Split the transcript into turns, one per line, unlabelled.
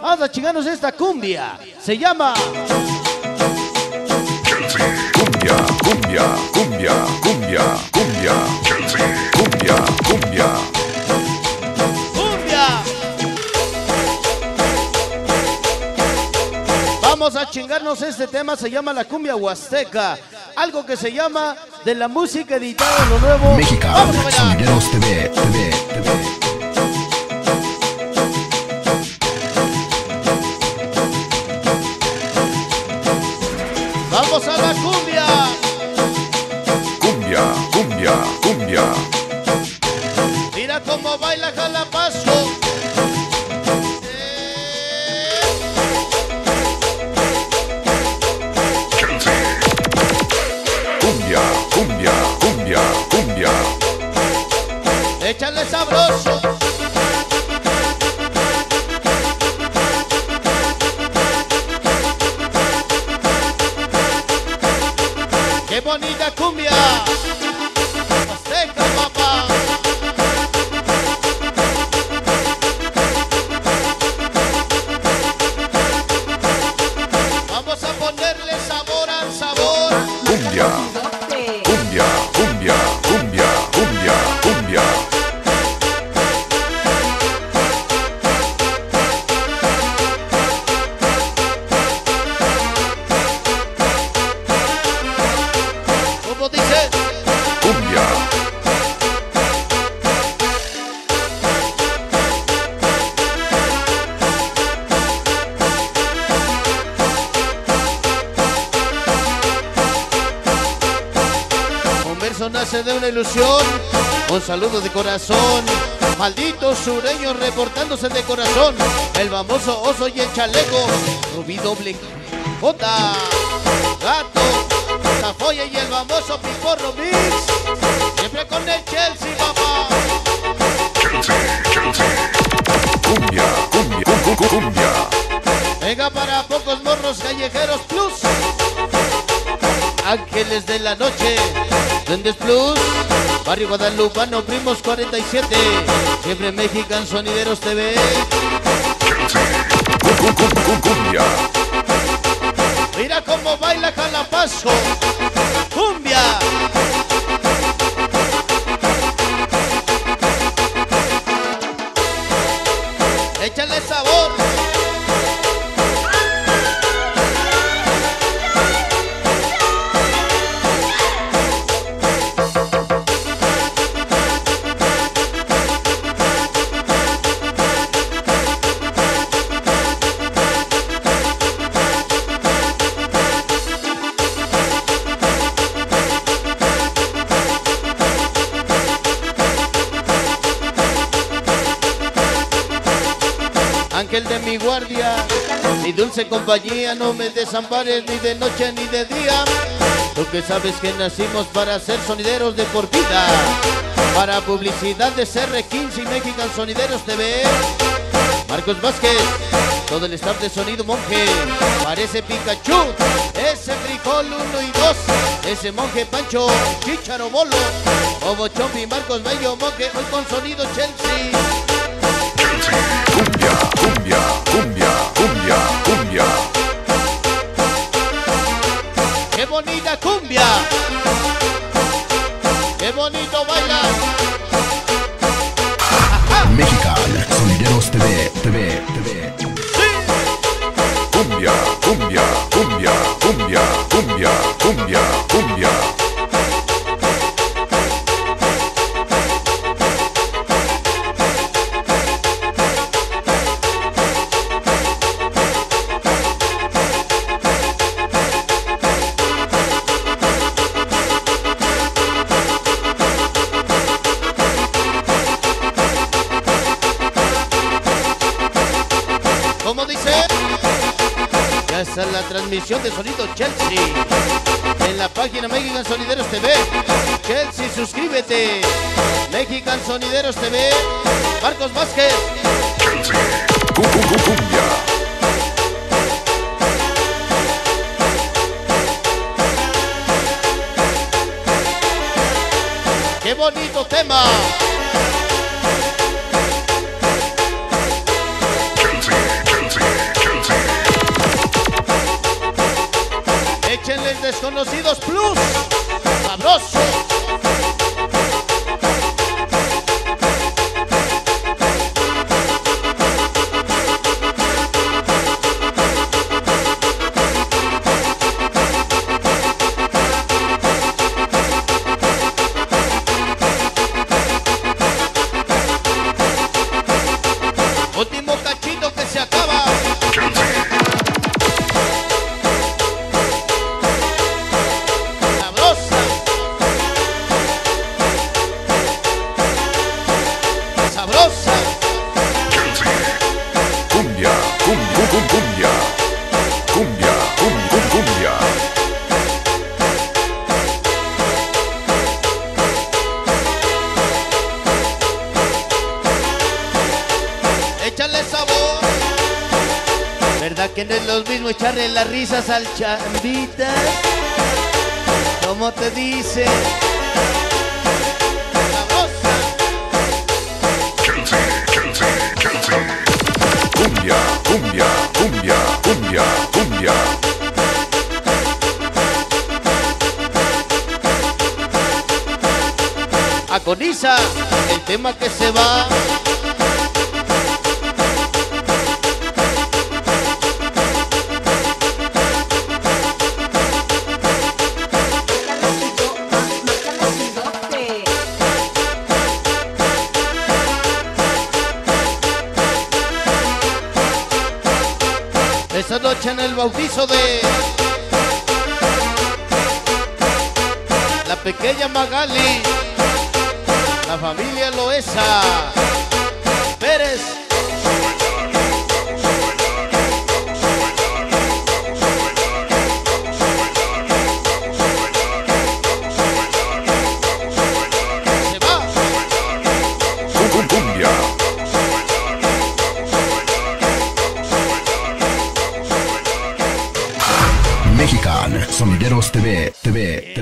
Vamos a chingarnos esta cumbia. Se llama
Cumbia, cumbia, cumbia, cumbia, cumbia, cumbia, cumbia.
cumbia. Vamos a chingarnos este tema. Se llama la cumbia huasteca. Algo que se llama de la música editada en lo nuevo.
México,
Vamos a
TV, TV, TV.
Vamos a la cumbia.
Cumbia, cumbia, cumbia.
Mira cómo baila Jalapazo. Eh,
Cumbia, cumbia, cumbia, cumbia.
échale sabroso. Cumbia. Dice,
Cumbia,
un verso nace de una ilusión. Un saludo de corazón. Malditos sureños reportándose de corazón. El famoso oso y el chaleco. Rubí doble J. Gato. Famoso Picorro Mix. Siempre con el Chelsea, mamá.
cumbia, cumbia, cu- cu- cumbia.
Venga para pocos morros callejeros plus. Ángeles de la noche. Duendes plus. Barrio Guadalupano, Primos 47. Siempre Mexican Sonideros TV.
Cu- Cumbia,
Mira cómo baila Jalapazo. Ángel de mi guardia, mi dulce compañía, no me desampares ni de noche ni de día. Tú que sabes que nacimos para ser sonideros de por vida, para publicidad de CR15 y Mexican Sonideros TV. Marcos Vázquez, todo el staff de sonido monje, parece Pikachu, ese frijol 1 y 2, ese monje Pancho, Chicharo Bolo, Bobo Chompi, Marcos Bello, monje, hoy con sonido Chelsea. ¿Cómo dice? Ya está la transmisión de Sonido Chelsea. En la página Mexican Sonideros TV. Chelsea, suscríbete. Mexican Sonideros TV. Marcos Vázquez.
Cu- cu- cu- Cumbia,
¡Qué bonito tema! Desconocidos plus. Sabroso.
Cumbia, cum- cumbia. Cumbia, cum- cum- cumbia.
Échale sabor. ¿Verdad que no es lo mismo echarle las risas al chambita? ¿Cómo te dice? El tema que se va. Esa noche en el bautizo de la pequeña Magali, la familia Loesa, Pérez. Se va.
Cum- cum- cumbia.
Mexican TV, TV.